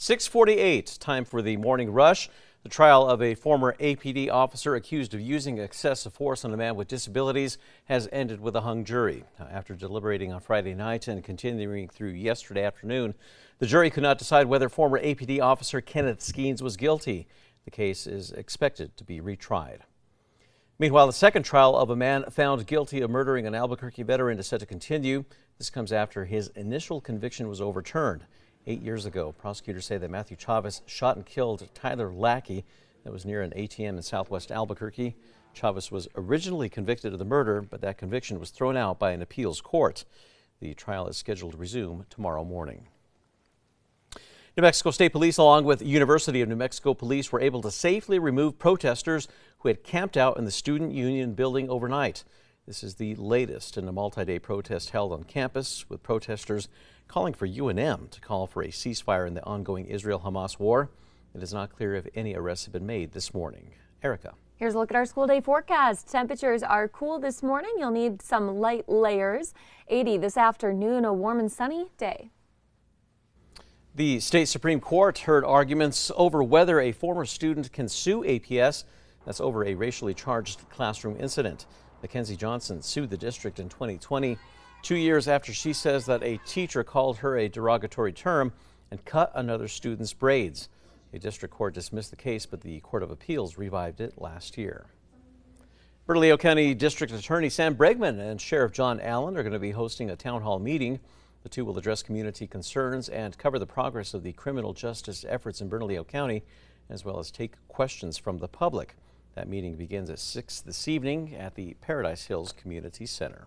648, time for the morning rush. The trial of a former APD officer accused of using excessive force on a man with disabilities has ended with a hung jury. After deliberating on Friday night and continuing through yesterday afternoon, the jury could not decide whether former APD officer Kenneth Skeens was guilty. The case is expected to be retried. Meanwhile, the second trial of a man found guilty of murdering an Albuquerque veteran is set to continue. This comes after his initial conviction was overturned. Eight years ago, prosecutors say that Matthew Chavez shot and killed Tyler Lackey that was near an ATM in southwest Albuquerque. Chavez was originally convicted of the murder, but that conviction was thrown out by an appeals court. The trial is scheduled to resume tomorrow morning. New Mexico State Police, along with University of New Mexico Police, were able to safely remove protesters who had camped out in the Student Union building overnight. This is the latest in a multi-day protest held on campus, with protesters calling for UNM to call for a ceasefire in the ongoing Israel-Hamas war. It is not clear if any arrests have been made this morning. Erica. Here's a look at our school day forecast. Temperatures are cool this morning. You'll need some light layers. 80 this afternoon, a warm and sunny day. The state Supreme Court heard arguments over whether a former student can sue APS. That's over a racially charged classroom incident. Mackenzie Johnson sued the district in 2020, two years after she says that a teacher called her a derogatory term and cut another student's braids. A district court dismissed the case, but the Court of Appeals revived it last year. Bernalillo County District Attorney Sam Bregman and Sheriff John Allen are going to be hosting a town hall meeting. The two will address community concerns and cover the progress of the criminal justice efforts in Bernalillo County, as well as take questions from the public. That meeting begins at 6 this evening at the Paradise Hills Community Center.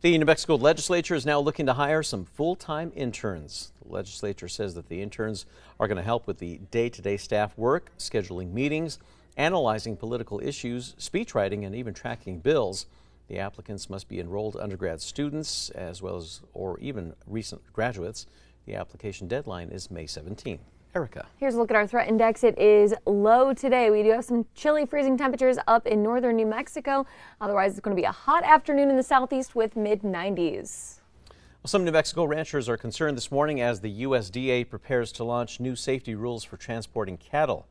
The New Mexico legislature is now looking to hire some full-time interns. The legislature says that the interns are going to help with the day-to-day -day staff work, scheduling meetings, analyzing political issues, speechwriting, and even tracking bills. The applicants must be enrolled undergrad students as well as or even recent graduates. The application deadline is May 17. Erica. Here's a look at our threat index. It is low today. We do have some chilly freezing temperatures up in northern New Mexico. Otherwise, it's going to be a hot afternoon in the southeast with mid 90s. Well, some New Mexico ranchers are concerned this morning as the USDA prepares to launch new safety rules for transporting cattle.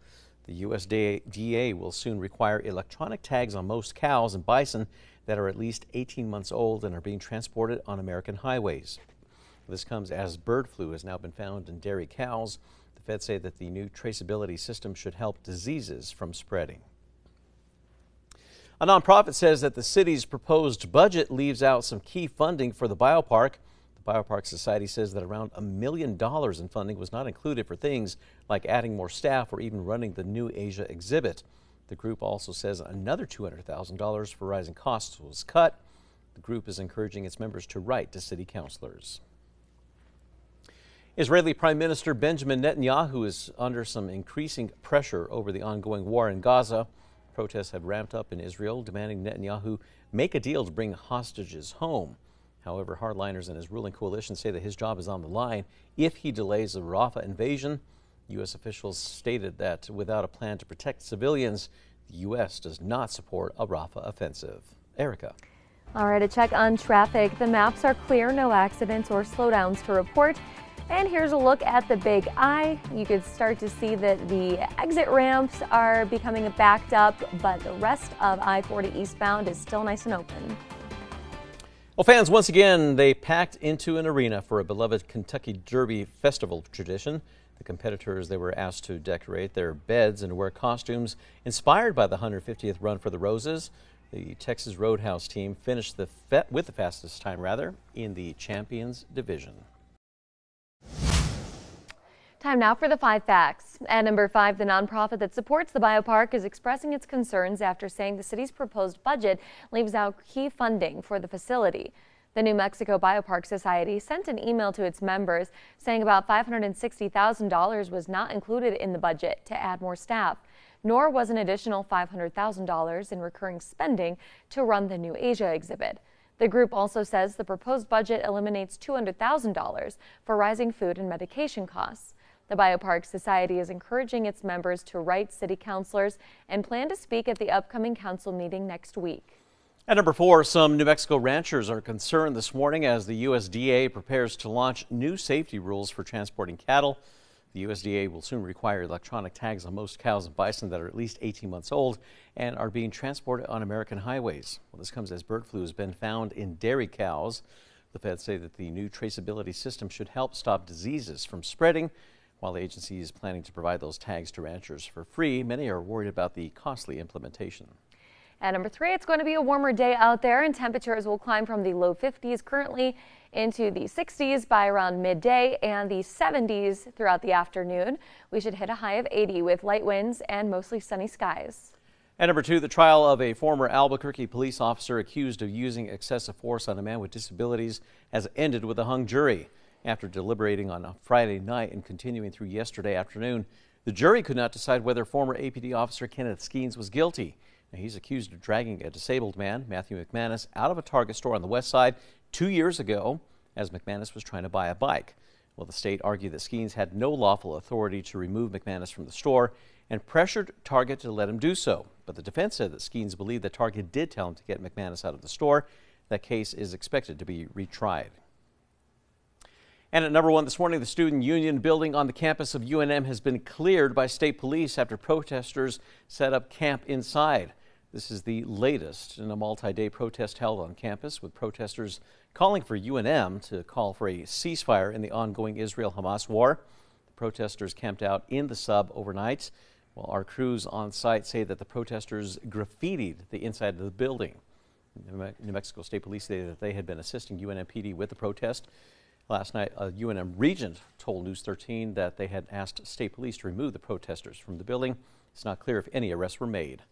The USDA will soon require electronic tags on most cows and bison that are at least 18 months old and are being transported on American highways. This comes as bird flu has now been found in dairy cows. Feds say that the new traceability system should help diseases from spreading. A nonprofit says that the city's proposed budget leaves out some key funding for the biopark. The Biopark Society says that around a million dollars in funding was not included for things like adding more staff or even running the new Asia exhibit. The group also says another $200,000 for rising costs was cut. The group is encouraging its members to write to city councilors. Israeli Prime Minister Benjamin Netanyahu is under some increasing pressure over the ongoing war in Gaza. Protests have ramped up in Israel, demanding Netanyahu make a deal to bring hostages home. However, hardliners and his ruling coalition say that his job is on the line if he delays the Rafah invasion. U.S. officials stated that without a plan to protect civilians, the U.S. does not support a Rafah offensive. Erica. All right, a check on traffic. The maps are clear, no accidents or slowdowns to report. And here's a look at the Big I. You can start to see that the exit ramps are becoming backed up, but the rest of I-40 eastbound is still nice and open. Well, fans, once again, they packed into an arena for a beloved Kentucky Derby Festival tradition. The competitors, they were asked to decorate their beds and wear costumes inspired by the 150th Run for the Roses. The Texas Roadhouse team finished the with the fastest time, rather, in the Champions Division. Time now for the five facts. At number five, the nonprofit that supports the biopark is expressing its concerns after saying the city's proposed budget leaves out key funding for the facility. The New Mexico Biopark Society sent an email to its members saying about $560,000 was not included in the budget to add more staff, nor was an additional $500,000 in recurring spending to run the new Asia exhibit. The group also says the proposed budget eliminates $200,000 for rising food and medication costs. The Biopark Society is encouraging its members to write city councilors and plan to speak at the upcoming council meeting next week. At number four, some New Mexico ranchers are concerned this morning as the USDA prepares to launch new safety rules for transporting cattle. The USDA will soon require electronic tags on most cows and bison that are at least 18 months old and are being transported on American highways. Well, this comes as bird flu has been found in dairy cows. The feds say that the new traceability system should help stop diseases from spreading. While the agency is planning to provide those tags to ranchers for free, many are worried about the costly implementation. At number three, it's going to be a warmer day out there and temperatures will climb from the low 50s currently into the 60s by around midday and the 70s throughout the afternoon. We should hit a high of 80 with light winds and mostly sunny skies. And number two, the trial of a former Albuquerque police officer accused of using excessive force on a man with disabilities has ended with a hung jury. After deliberating on a Friday night and continuing through yesterday afternoon, the jury could not decide whether former APD officer Kenneth Skeens was guilty. Now, he's accused of dragging a disabled man, Matthew McManus, out of a Target store on the west side two years ago as McManus was trying to buy a bike. Well, the state argued that Skeens had no lawful authority to remove McManus from the store and pressured Target to let him do so. But the defense said that Skeens believed that Target did tell him to get McManus out of the store. That case is expected to be retried. And at number one this morning, the Student Union building on the campus of UNM has been cleared by state police after protesters set up camp inside. This is the latest in a multi day protest held on campus, with protesters calling for UNM to call for a ceasefire in the ongoing Israel Hamas war. The protesters camped out in the sub overnight, while our crews on site say that the protesters graffitied the inside of the building. New Mexico State Police say that they had been assisting UNMPD with the protest. Last night, a UNM regent told News 13 that they had asked state police to remove the protesters from the building. It's not clear if any arrests were made.